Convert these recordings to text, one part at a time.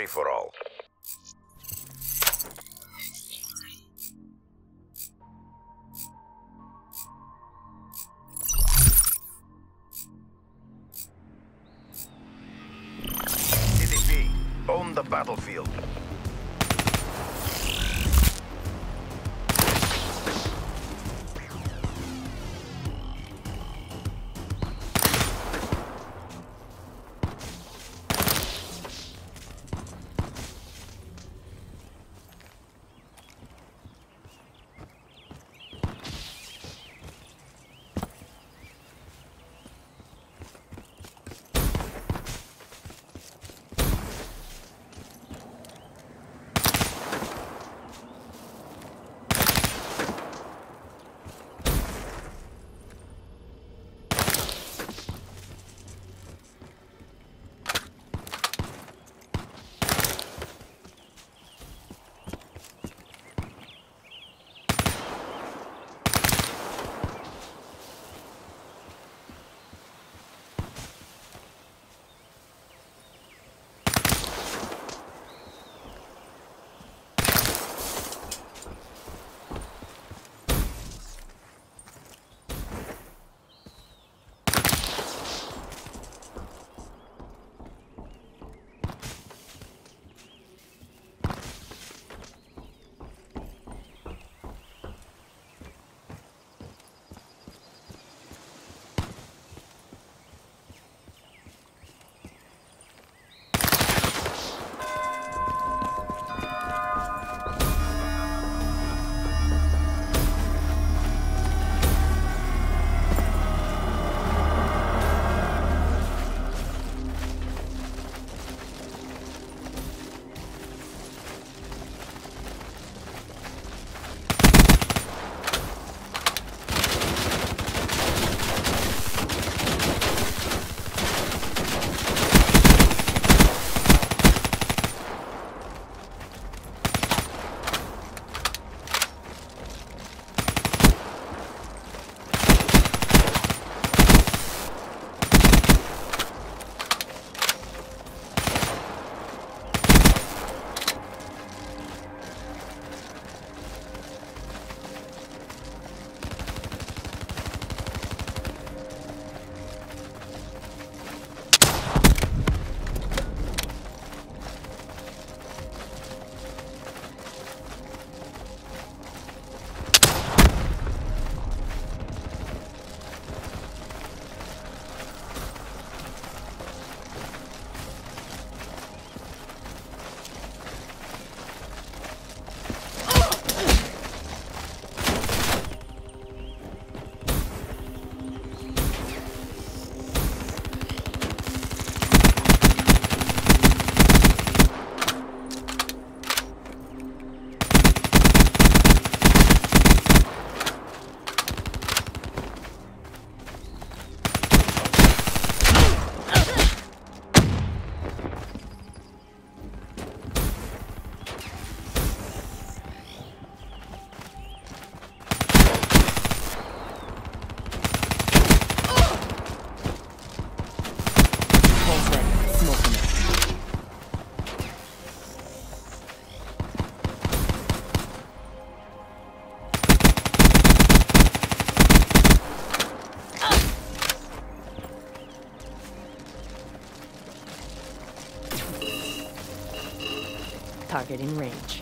free for all. CDP, own the battlefield. Target in range.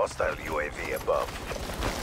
Hostile UAV above.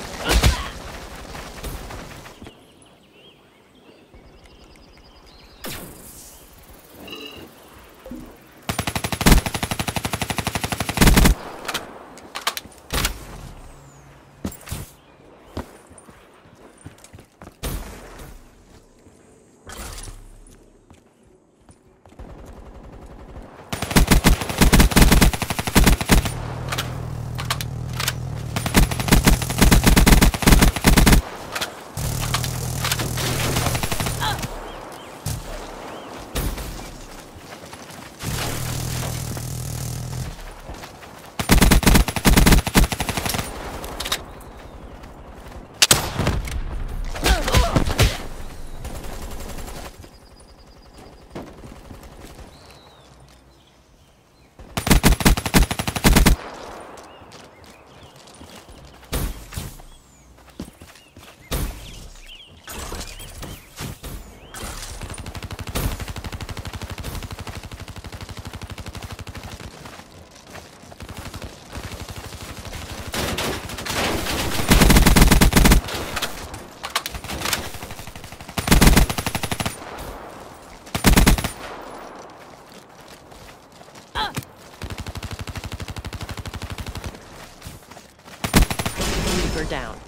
Down.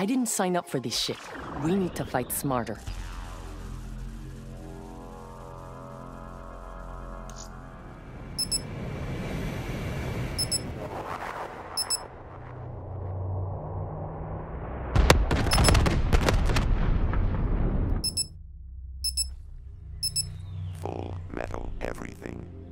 I didn't sign up for this shit. We need to fight smarter. Full metal everything.